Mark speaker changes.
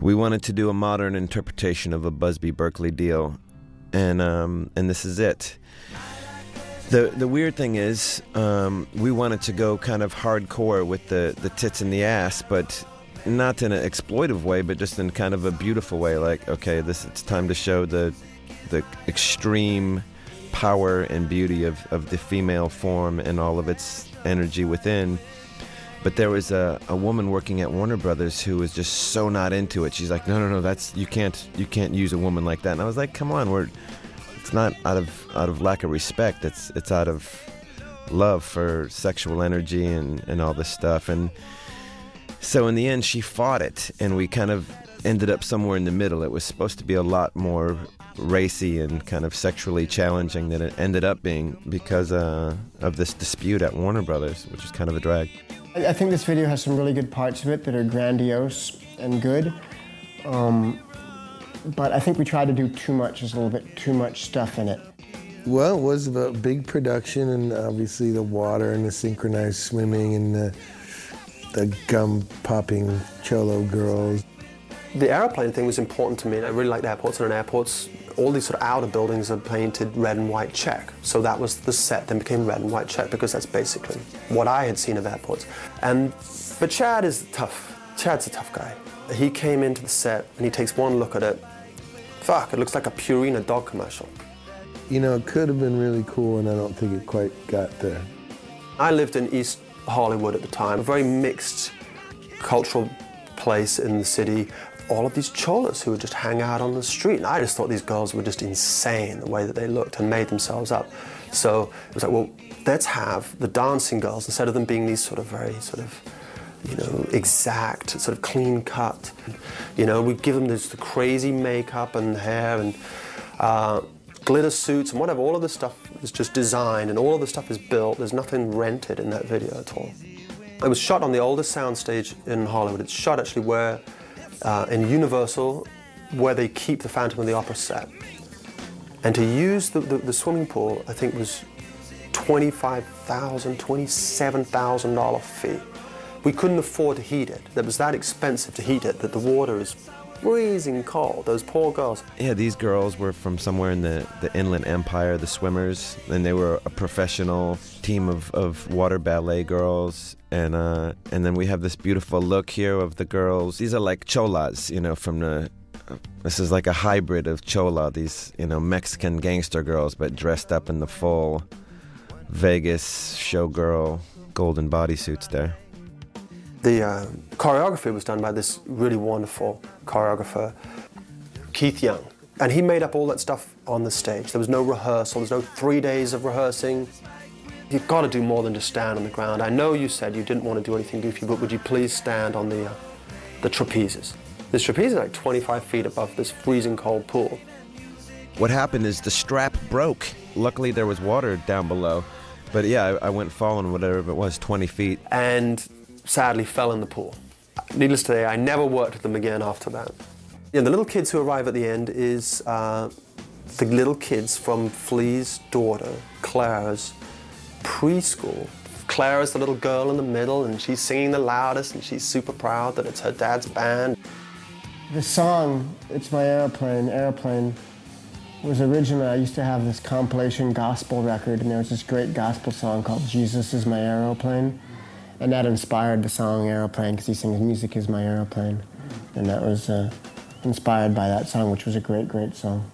Speaker 1: we wanted to do a modern interpretation of a Busby Berkeley deal, and um, and this is it. The the weird thing is, um, we wanted to go kind of hardcore with the the tits and the ass, but not in an exploitive way, but just in kind of a beautiful way. Like, okay, this it's time to show the the extreme power and beauty of, of the female form and all of its energy within. But there was a, a woman working at Warner Brothers who was just so not into it. She's like, no, no, no, that's you can't you can't use a woman like that. And I was like, come on, we're it's not out of out of lack of respect. It's it's out of love for sexual energy and, and all this stuff. And so in the end, she fought it, and we kind of ended up somewhere in the middle. It was supposed to be a lot more racy and kind of sexually challenging than it ended up being because uh, of this dispute at Warner Brothers, which is kind of a drag.
Speaker 2: I think this video has some really good parts of it that are grandiose and good. Um, but I think we tried to do too much, there's a little bit too much stuff in it.
Speaker 3: Well, it was a big production, and obviously the water and the synchronized swimming and the, the gum popping cholo girls.
Speaker 4: The aeroplane thing was important to me. I really liked airports, and in airports, all these sort of outer buildings are painted red and white check. So that was the set, then became red and white check because that's basically what I had seen of airports. And but Chad is tough. Chad's a tough guy. He came into the set and he takes one look at it. Fuck, it looks like a Purina dog commercial.
Speaker 3: You know, it could have been really cool, and I don't think it quite got there.
Speaker 4: I lived in East Hollywood at the time, a very mixed cultural place in the city all of these cholas who would just hang out on the street. And I just thought these girls were just insane the way that they looked and made themselves up. So it was like, well, let's have the dancing girls instead of them being these sort of very sort of you know, exact, sort of clean cut. You know, we give them this the crazy makeup and hair and uh, glitter suits and whatever. All of this stuff is just designed and all of the stuff is built. There's nothing rented in that video at all. It was shot on the oldest soundstage in Hollywood. It's shot actually where uh, in Universal where they keep the Phantom of the Opera set. And to use the, the, the swimming pool, I think was $25,000, $27,000 fee. We couldn't afford to heat it. It was that expensive to heat it that the water is freezing cold. Those poor girls.
Speaker 1: Yeah, these girls were from somewhere in the, the Inland Empire, the swimmers, and they were a professional team of, of water ballet girls. And uh, and then we have this beautiful look here of the girls. These are like cholas, you know, from the. This is like a hybrid of chola. These you know Mexican gangster girls, but dressed up in the full Vegas showgirl golden bodysuits there.
Speaker 4: The uh, choreography was done by this really wonderful choreographer, Keith Young. And he made up all that stuff on the stage. There was no rehearsal, there's no three days of rehearsing. You've got to do more than just stand on the ground. I know you said you didn't want to do anything goofy, but would you please stand on the, uh, the trapezes? This trapeze is like 25 feet above this freezing cold pool.
Speaker 1: What happened is the strap broke. Luckily, there was water down below. But yeah, I, I went falling, whatever it was, 20 feet.
Speaker 4: And sadly fell in the pool. Needless to say, I never worked with them again after that. Yeah, the little kids who arrive at the end is uh, the little kids from Flea's daughter, Clara's preschool. Clara's the little girl in the middle, and she's singing the loudest, and she's super proud that it's her dad's band.
Speaker 2: The song, It's My Aeroplane, Aeroplane, was originally, I used to have this compilation gospel record, and there was this great gospel song called Jesus is My Aeroplane. And that inspired the song Aeroplane, because he sings Music is My Aeroplane. And that was uh, inspired by that song, which was a great, great song.